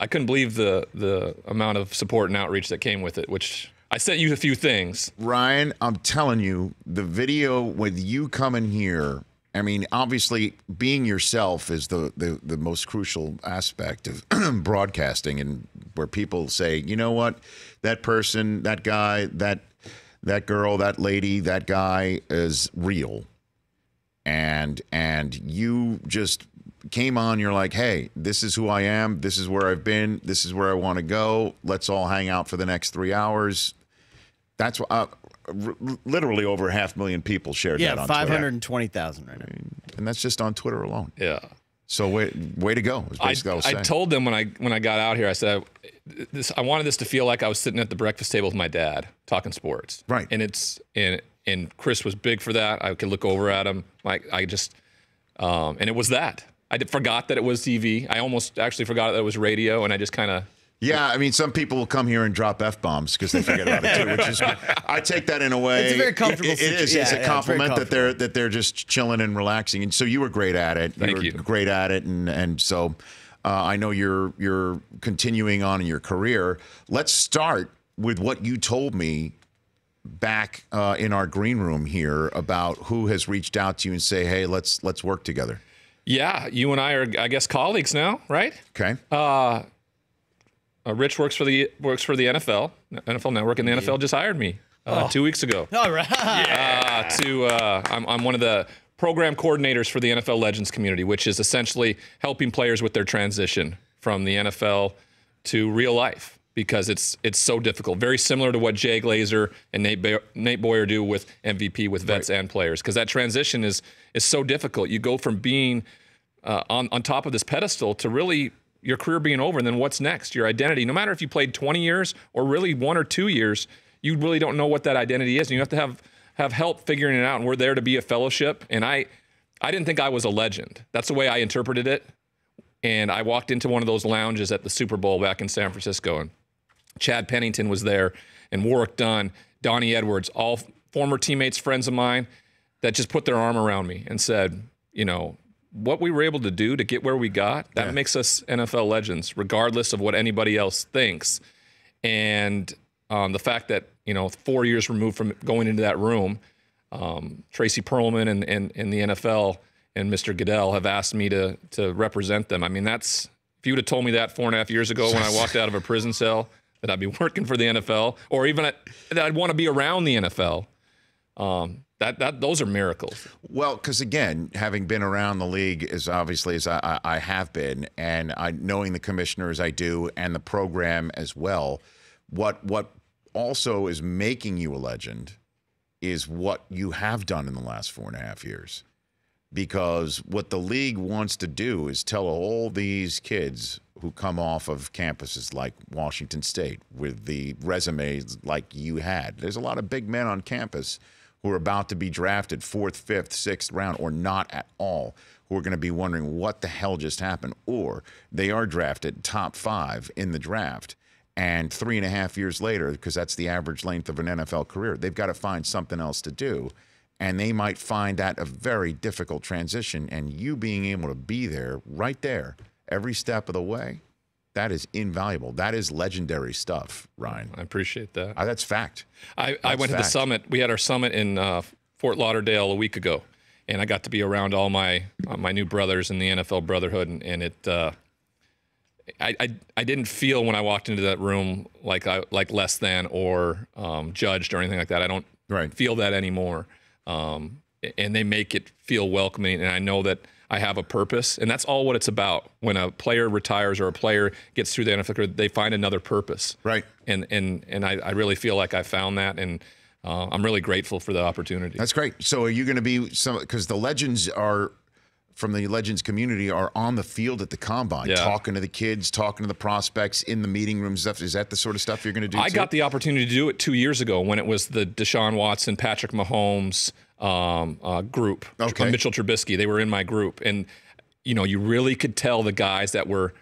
I couldn't believe the the amount of support and outreach that came with it. Which I sent you a few things. Ryan, I'm telling you, the video with you coming here. I mean, obviously, being yourself is the, the, the most crucial aspect of broadcasting, and where people say, you know what, that person, that guy, that that girl, that lady, that guy is real, and and you just came on you're like hey this is who i am this is where i've been this is where i want to go let's all hang out for the next three hours that's what uh, r- literally over half a million people shared Yeah, that on five Twitter. hundred and twenty thousand right now. and that's just on twitter alone Yeah. so way, way to go is I, what I, was I told them when I when I got out here, I said I, this, I wanted this to feel like I was sitting at the breakfast table with my dad talking sports. Right. And it's and and Chris was big for that. I could look over at him. Like I just um, and it was that. I forgot that it was TV. I almost actually forgot that it was radio, and I just kind of yeah, I mean, some people will come here and drop f bombs because they forget about it too, which is. good. I take that in a way. It's a very comfortable It, it is. situ- it's a yeah, it's compliment that they're that they're just chilling and relaxing. And so you were great at it. Thank were you. Great at it, and and so uh, I know you're you're continuing on in your career. Let's start with what you told me back uh, in our green room here about who has reached out to you and say, hey, let's let's work together. Yeah. You and I are, I guess, colleagues now, right? Okay. Uh, Rich works for the works for the NFL, NFL Network, and the NFL just hired me uh, two weeks ago. All right. uh, to uh, I'm, I'm one of the program coordinators for the NFL Legends community, which is essentially helping players with their transition from the NFL to real life because it's it's so difficult. Very similar to what Jay Glazer and Nate Ba- Nate Boyer do with MVP with vets and players because that transition is is so difficult. You go from being uh, on on top of this pedestal to really your career being over, and then what's next? Your identity. No matter if you played 20 years or really one or two years, you really don't know what that identity is, and you have to have have help figuring it out. And we're there to be a fellowship. And I I didn't think I was a legend. That's the way I interpreted it. And I walked into one of those lounges at the Super Bowl back in San Francisco, and Chad Pennington was there, and Warrick Dunn, Donnie Edwards, all former teammates, friends of mine, that just put their arm around me and said, you know, what we were able to do to get where we got, that makes us NFL legends, regardless of what anybody else thinks. And um, the fact that, you know, four years removed from going into that room, um, Tracy Perlman and, and, and the NFL and Mr. Goodell have asked me to to represent them. I mean, that's if you would have told me that four and a half years ago when I walked out of a prison cell that I'd be working for the NFL or even at, that I'd want to be around the NFL, um, that that those are miracles. Well, because again, having been around the league as obviously as I, I have been, and I knowing the commissioner as I do and the program as well, what what also is making you a legend is what you have done in the last four and a half years. Because what the league wants to do is tell all these kids who come off of campuses like Washington State with the resumes like you had. There's a lot of big men on campus who are about to be drafted fourth, fifth, sixth round, or not at all, who are going to be wondering what the hell just happened, or they are drafted top five in the draft. And three and a half years later, because that's the average length of an NFL career, they've got to find something else to do. And they might find that a very difficult transition. And you being able to be there, right there, every step of the way, that is invaluable. That is legendary stuff, Ryan. I appreciate that. Uh, that's fact. I, I That's went to the summit. We had our summit in uh, Fort Lauderdale a week ago, and I got to be around all my uh, my new brothers in the NFL Brotherhood, and, and it. Uh, I, I I didn't feel when I walked into that room like I like less than or um, judged or anything like that. I don't Right. feel that anymore. Um, and they make it feel welcoming, and I know that I have a purpose, and that's all what it's about. When a player retires or a player gets through the NFL career, they find another purpose Right. and and and I, I really feel like I found that, and uh, I'm really grateful for the opportunity. That's great. So are you going to be some because the legends are from the legends community are on the field at the combine, Yeah. talking to the kids, talking to the prospects in the meeting room stuff. Is that the sort of stuff you're going to do? I too? got the opportunity to do it two years ago when it was the Deshaun Watson, Patrick Mahomes um, uh, group, Okay. Mitchell Trubisky. They were in my group, and you know, you really could tell the guys that were.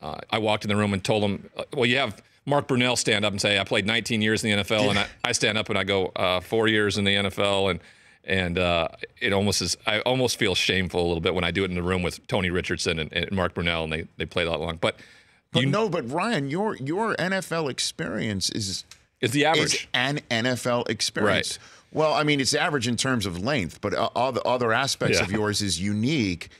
Uh, I walked in the room and told them, uh, "Well, you have." Mark Brunell stand up and say, "I played 19 years in the NFL," and I, I stand up and I go, uh, four years in the NFL," and and uh, it almost is. I almost feel shameful a little bit when I do it in the room with Tony Richardson and, and Mark Brunell, and they they play that long. But But no, but Ryan, your your NFL experience is is the average. an NFL experience. Well, I mean, it's average in terms of length, but uh, all the other aspects of yours is unique.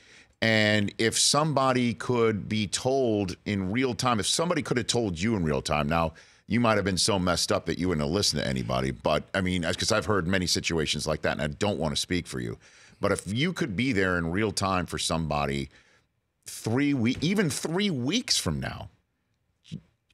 And if somebody could be told in real time, if somebody could have told you in real time, now you might have been so messed up that you wouldn't have listened to anybody. But I mean, because I've heard many situations like that, and I don't want to speak for you. But if you could be there in real time for somebody three week, even three weeks from now,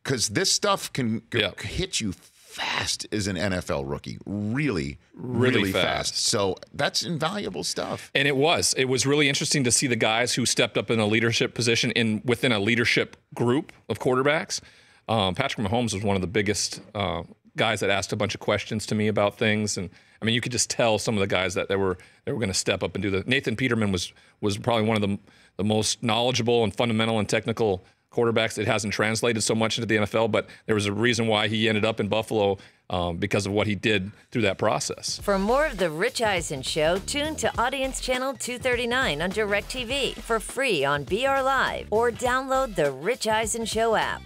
because this stuff can Yeah. hit you fast as an NFL rookie, really, really, Really fast. fast. So that's invaluable stuff. And it was. It was really interesting to see the guys who stepped up in a leadership position in within a leadership group of quarterbacks. Um, Patrick Mahomes was one of the biggest uh, guys that asked a bunch of questions to me about things, and I mean, you could just tell some of the guys that they were they were going to step up and do the. Nathan Peterman was was probably one of the the most knowledgeable and fundamental and technical quarterbacks. It hasn't translated so much into the NFL, but there was a reason why he ended up in Buffalo um, because of what he did through that process. For more of The Rich Eisen Show, tune to Audience Channel 239 on DirecTV for free on BR Live or download the Rich Eisen Show app.